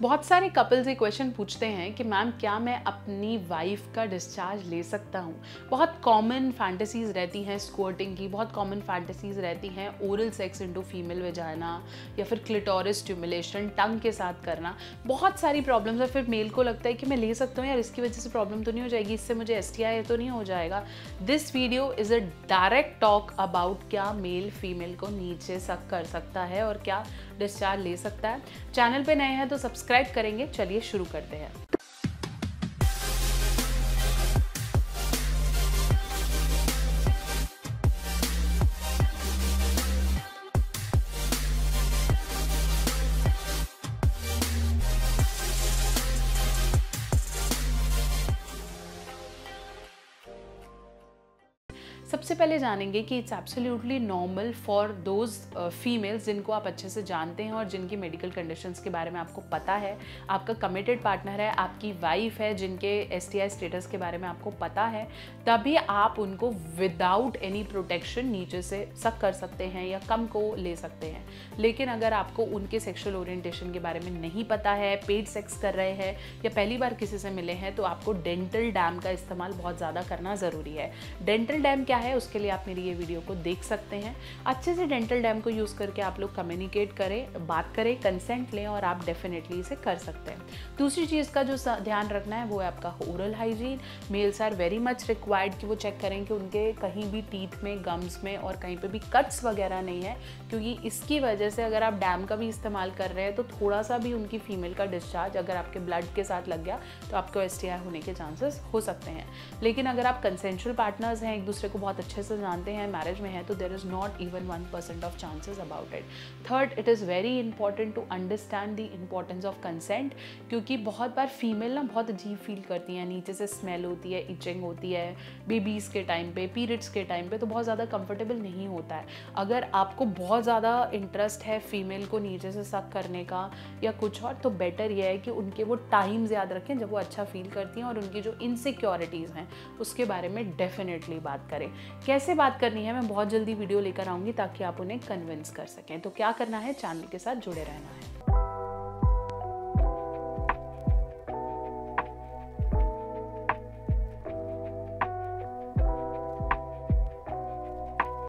बहुत सारे कपल्स ये क्वेश्चन पूछते हैं कि, मैम, क्या मैं अपनी वाइफ का डिस्चार्ज ले सकता हूँ? बहुत कॉमन फैंटेसीज रहती हैं स्क्वर्टिंग की, बहुत कॉमन फैंटेसीज रहती हैं oral sex into female vagina या फिर क्लिटोरिस स्टिमुलेशन टंग के साथ करना। बहुत सारी प्रॉब्लम्स है। फिर मेल को लगता है कि, मैं ले सकता हूँ यार, इसकी वजह से प्रॉब्लम तो नहीं हो जाएगी, इससे मुझे एसटीआई तो नहीं हो जाएगा। This video is a direct talk about क्या मेल फीमेल को नीचे सक, कर सकता है और क्या डिस्चार्ज ले सकता है। चैनल पर नए हैं तो सब्सक्राइब करेंगे चलिए शुरू करते हैं। सबसे पहले जानेंगे कि it's absolutely normal for those females जिनको आप अच्छे से जानते हैं और जिनकी मेडिकल कंडीशंस के बारे में आपको पता है। आपका कमिटेड पार्टनर है, आपकी वाइफ है जिनके एसटीआई स्टेटस के बारे में आपको पता है, तभी आप उनको विदाउट एनी प्रोटेक्शन नीचे से सक कर सकते हैं या कम को ले सकते हैं। लेकिन अगर आपको उनके सेक्शुअल ओरिएंटेशन के बारे में नहीं पता है पेड सेक्स कर रहे हैं या पहली बार किसी से मिले हैं तो आपको डेंटल डैम का इस्तेमाल बहुत ज़्यादा करना ज़रूरी है। डेंटल डैम क्या है, उसके लिए आप मेरी ये वीडियो को देख सकते हैं। अच्छे से डेंटल डैम को यूज़ करके आप लोग कम्युनिकेट करें, बात करें कंसेंट लें और आप डेफिनेटली इसे कर सकते हैं। दूसरी चीज़ का जो ध्यान रखना है, वो है आपका oral hygiene males are very much required कि वो चेक करें कि उनके कहीं भी टीथ में गम्स में और कहीं पर भी कट्स वगैरह नहीं है, क्योंकि इसकी वजह से अगर आप डैम का भी इस्तेमाल कर रहे हैं तो थोड़ा सा भी उनकी फीमेल का डिस्चार्ज अगर आपके ब्लड के साथ लग गया तो आपको एसटीआई होने के चांसेस हो सकते हैं। लेकिन अगर आप कंसेंशुअल पार्टनर्स हैं, एक दूसरे को बहुत अच्छे से जानते हैं मैरिज में है तो there is not even one percent of chances about it third it is very important to understand the importance of consent क्योंकि बहुत बार फीमेल ना बहुत अजीब फील करती हैं, नीचे से स्मेल होती है इचिंग होती है बेबीज़ के टाइम पे पीरियड्स के टाइम पे तो बहुत ज़्यादा कंफर्टेबल नहीं होता है। अगर आपको बहुत ज़्यादा इंटरेस्ट है फीमेल को नीचे से सक करने का या कुछ और तो बेटर यह है कि उनके वो टाइम्स याद रखें जब वो अच्छा फील करती हैं और उनकी जो इनसिक्योरिटीज़ हैं, उसके बारे में डेफिनेटली बात करें। कैसे बात करनी है, मैं बहुत जल्दी वीडियो लेकर आऊँगी ताकि आप उन्हें कन्विंस कर सकें। तो क्या करना है चैनल के साथ जुड़े रहना है।